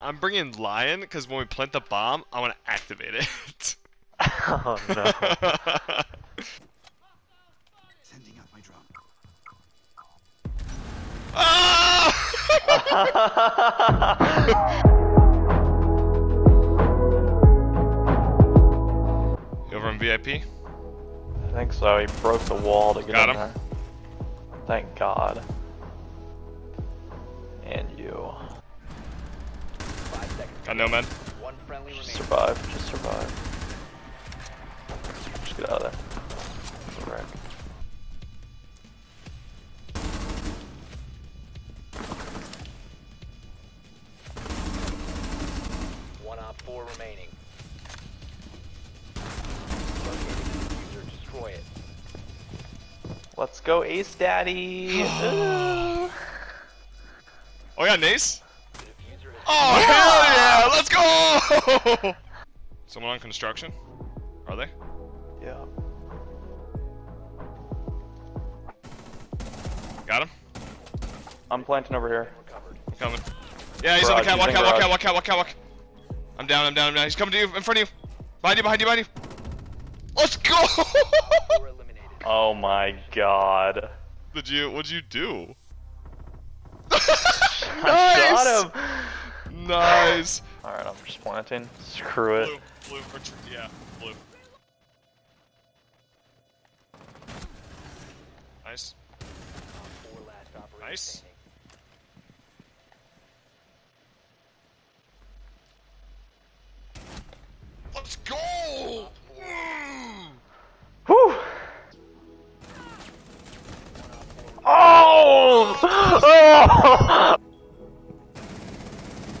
I'm bringing Lion because when we plant the bomb, I want to activate it. oh no. Sending out my drone. ah! you over on VIP? I think so. He broke the wall to get Got in him. there. Thank God. Got no man. One friendly Just remaining. survive. Just survive. Just get out of there. Right. One op four remaining. Located the defuser. Destroy it. Let's go, Ace Daddy. Oh yeah, Nace. The defuser has Oh yeah! Let's go! Someone on construction? Are they? yeah. Got him. I'm planting over here. recovered. I'm coming. Yeah, he's on the Garage, catwalk, he's in catwalk, garage. catwalk, catwalk, catwalk. I'm down, I'm down, I'm down. He's coming to you, in front of you. Behind you, behind you, behind you. Let's go! Oh my God. Did you, what'd you do? I shot him. Nice! Alright, I'm just planting. Screw it. Blue, blue, or yeah, blue. Nice. Last Nice. Let's go! Woo! Whew. Oh! oh!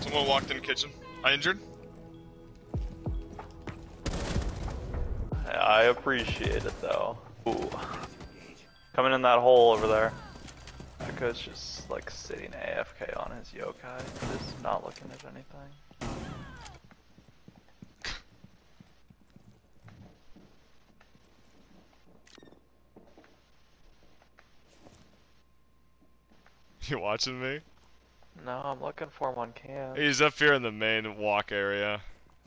Someone walked in the kitchen. I injured? I appreciate it though. Ooh. Coming in that hole over there. Echo's just like sitting AFK on his yokai, just not looking at anything. You watching me? No, I'm looking for him on cam. He's up here in the main walk area.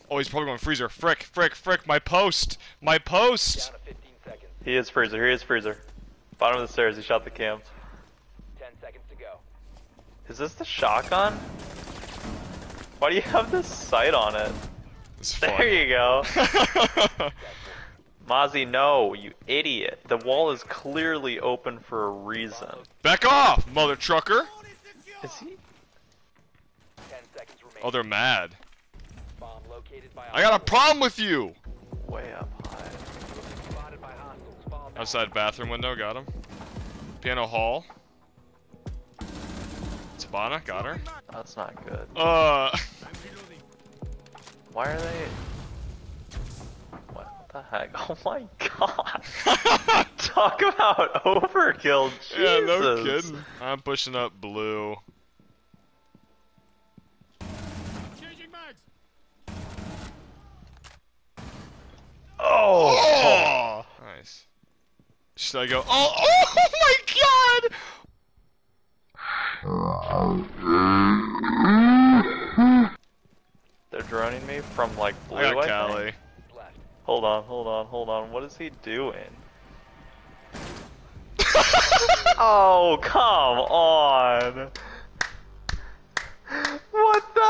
Oh, he's probably going freezer. Frick, frick, frick, my post! My post! Down to 15 seconds. He is freezer, he is freezer. Bottom of the stairs, he shot the cam. 10 seconds to go. Is this the shotgun? Why do you have this sight on it? It's fun. There you go. Mozzie, no, you idiot. The wall is clearly open for a reason. Back off, mother trucker! Is he? 10 seconds remaining. Oh, they're mad. Bomb located by I got a problem with you! way up high? Spotted by hostiles. Fall back. Outside bathroom window, got him. Piano hall. Sabana, got her. That's not good. Uh, Why are they? What the heck? Oh my god! Talk about overkill. Jesus. yeah, no kidding. I'm pushing up blue. Oh! Oh! Nice. Should I go? Oh, oh my god! They're droning me from like blue. I got think. Kali. Left. Hold on, hold on, hold on. What is he doing? oh, come on! What the?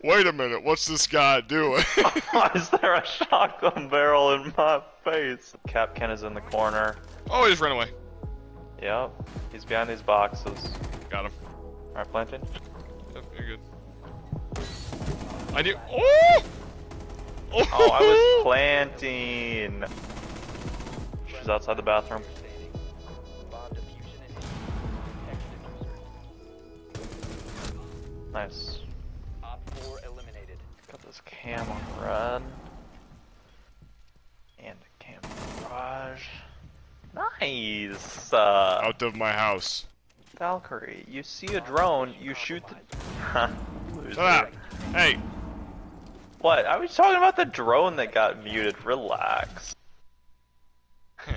Wait a minute, what's this guy doing? Why is there a shotgun barrel in my face? Kapkan is in the corner. oh, he's run away. Yep, he's behind these boxes. Got him. Alright, planting. Yep, you're good. I do. Oh! Oh, I was oh! planting. She's outside the bathroom. Nice. Op 4 eliminated. Got this cam on red. And a cam garage. Nice! Uh, Out of my house. Valkyrie, you see a drone, you shoot the. Loser. Ah, hey, What? I was talking about the drone that got muted. Relax.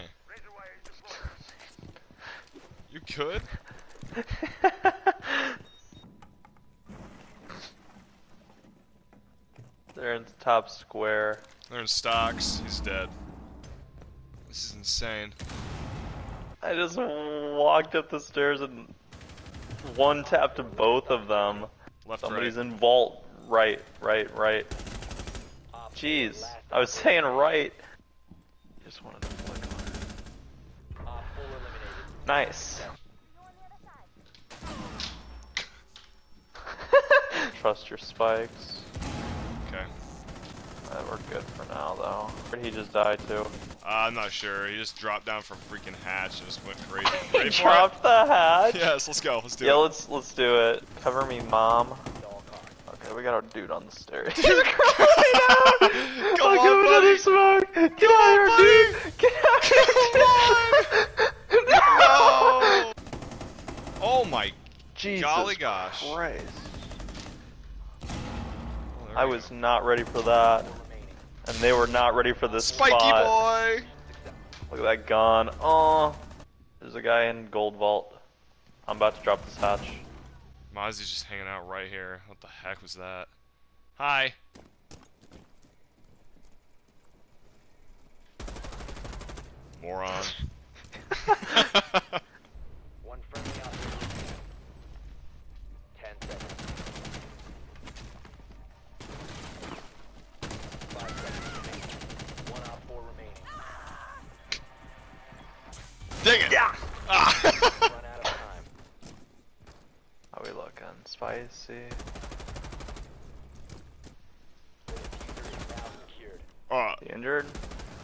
you could? They're in the top square. They're in stocks. He's dead. This is insane. I just walked up the stairs and one tapped both of them. Left, Somebody's right. in vault. Right, right, right. Jeez, I was saying right. Just wanted to flick on it. Op four eliminated. Nice. Trust your spikes. We're good for now, though. Where'd he just die to? Uh, I'm not sure. He just dropped down from freaking hatch and just went crazy. He dropped the hatch. Yes, let's go. Let's do Yeah, it. Yeah, let's let's do it. Cover me, mom. Okay, we got our dude on the stairs. Come I'll on, give him another buddy. smoke. Get out here, dude. Get out of here. No! Oh my Jesus golly gosh. Christ. I was not ready for that. And they were not ready for this Spiky spot. boy! Look at that gun. Oh, there's a guy in gold vault. I'm about to drop this hatch. Mozzie's just hanging out right here. What the heck was that? Hi. Moron. One friendly operator remaining. Ten seconds. Five seconds remaining. One op four remaining. Dang it! Yeah! Ah. Run out of time. How we looking? Spicy. The defuser is now secured. oh, The injured?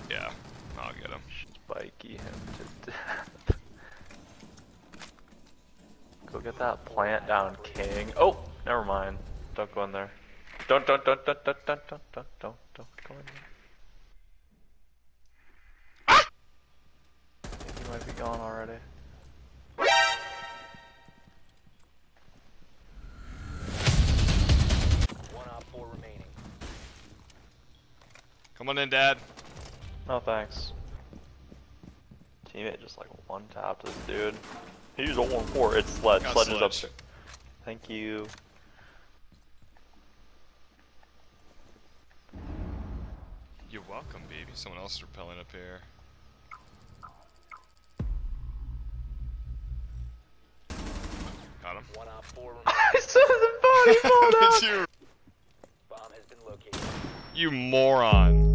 yeah. I'll get him. Spiky him to death. Go get that plant down, King. Oh, never mind. Don't go in there. Don't, don't, don't, don't, don't, don't, don't, don't, don't, don't go in there. Ah! I think he might be gone already. Come on in, Dad. No thanks. Teammate just like one tapped this dude. He's a one four. It's Sledge. Got Sledge is up Sledge. there. Thank you. You're welcome, baby. Someone else is repelling up here. Got him. One op four. I saw the body fall Did down. you? Bomb has been located. You moron.